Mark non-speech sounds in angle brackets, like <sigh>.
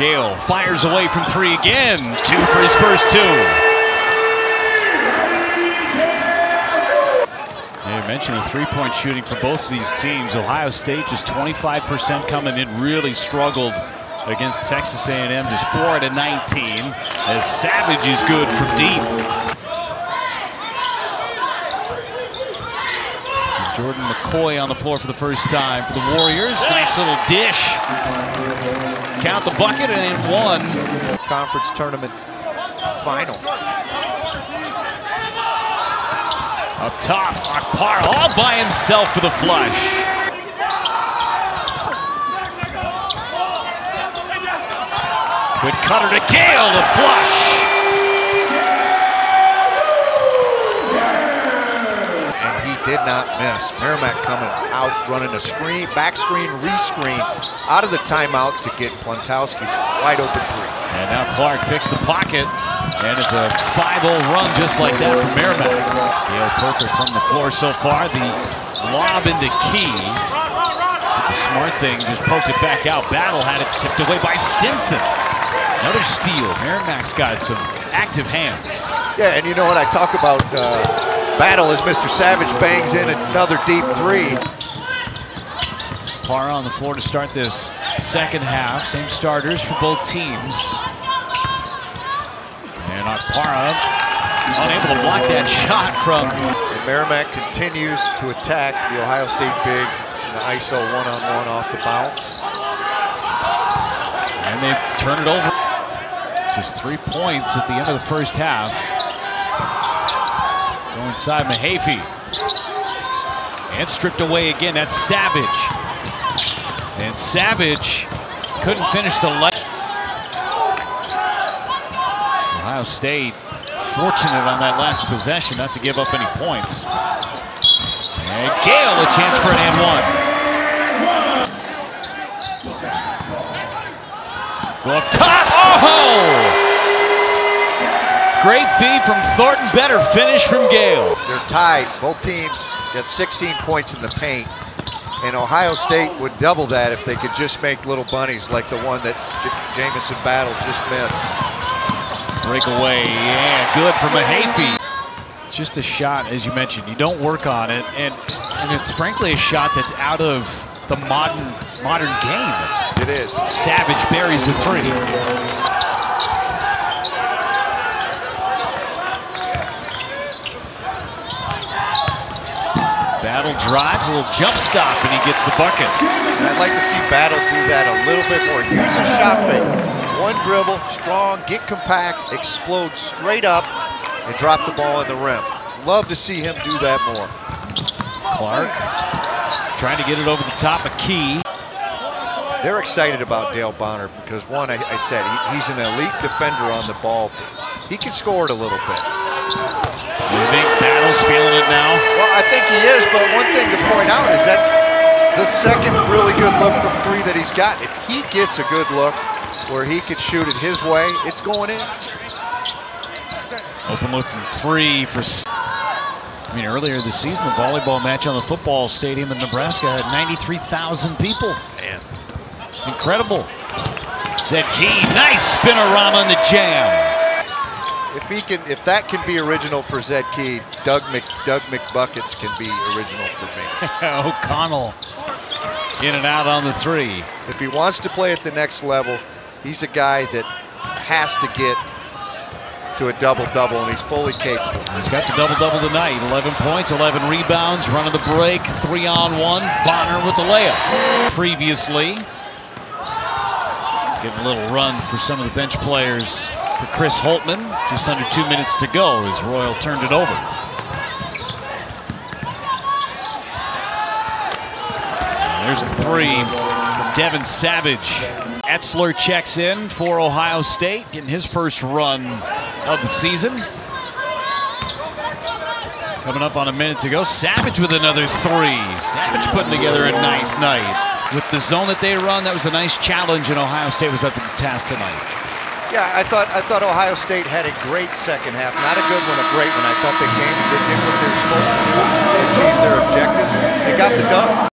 Gayle fires away from three again. Two for his first two. You mentioned the three-point shooting for both of these teams. Ohio State just 25% coming in, really struggled against Texas A&M, just 4 out of 19. As Savage is good from deep. Jordan McCoy on the floor for the first time for the Warriors. Nice little dish. Count the bucket and in one. Conference tournament final. Up top, Okpara all by himself for the flush. Good cutter to Gayle, the flush. Did not miss. Merrimack coming out, running a screen, back screen, re-screen, out of the timeout to get Plantowski's wide open three. And now Clark picks the pocket, and it's a 5-0 run just like that from Merrimack. Gayle perfect from the floor so far. The lob into Key. The smart thing, just poked it back out. Battle had it tipped away by Stinson. Another steal. Merrimack's got some active hands. Yeah, and you know what I talk about uh, battle as Mr. Savage bangs in another deep three. Parra on the floor to start this second half. Same starters for both teams. And Parra unable to block that shot from. And Merrimack continues to attack the Ohio State bigs in the ISO one-on-one -on -one off the bounce. And they turn it over. Just three points at the end of the first half. Go inside Mahaffey. And stripped away again. That's Savage. And Savage couldn't finish the leg. Ohio State fortunate on that last possession not to give up any points. And Gayle a chance for an and one. Up top. Oh! Great feed from Thornton. Better finish from Gayle. They're tied. Both teams got 16 points in the paint. And Ohio State would double that if they could just make little bunnies like the one that J Jamison Battle just missed. Breakaway, yeah, good for Mahaffey. It's just a shot, as you mentioned. You don't work on it, and and it's frankly a shot that's out of the modern modern game. It is. Savage buries the three. Battle drives, a little jump stop, and he gets the bucket. I'd like to see Battle do that a little bit more. Use a shot fake. One dribble, strong, get compact, explode straight up, and drop the ball in the rim. Love to see him do that more. Clark trying to get it over the top of Key. They're excited about Dale Bonner because, one, I, I said, he, he's an elite defender on the ball. He can score it a little bit. You think Battle's feeling he is, but one thing to point out is that's the second really good look from three that he's got. If he gets a good look where he could shoot it his way, it's going in. Open look from three for... I mean, earlier this season, the volleyball match on the football stadium in Nebraska had 93,000 people. Man, it's incredible. Zed Key, nice spinorama in the jam. If he can, if that can be original for Zed Key, Doug Mc, Doug McBuckets can be original for me. <laughs> O'Connell in and out on the three. If he wants to play at the next level, he's a guy that has to get to a double-double, and he's fully capable. He's got the double-double tonight. 11 points, 11 rebounds, running the break, three on one. Bonner with the layup. Previously, getting a little run for some of the bench players for Chris Holtmann. Just under two minutes to go as Royal turned it over. There's the three from Devin Savage. Etzler checks in for Ohio State, getting his first run of the season. Coming up on a minute to go. Savage with another three. Savage putting together a nice night. With the zone that they run, that was a nice challenge, and Ohio State was up to the task tonight. Yeah, I thought I thought Ohio State had a great second half. Not a good one, a great one. I thought they came, they did what they were supposed to do. They achieved their objectives. They got the dub.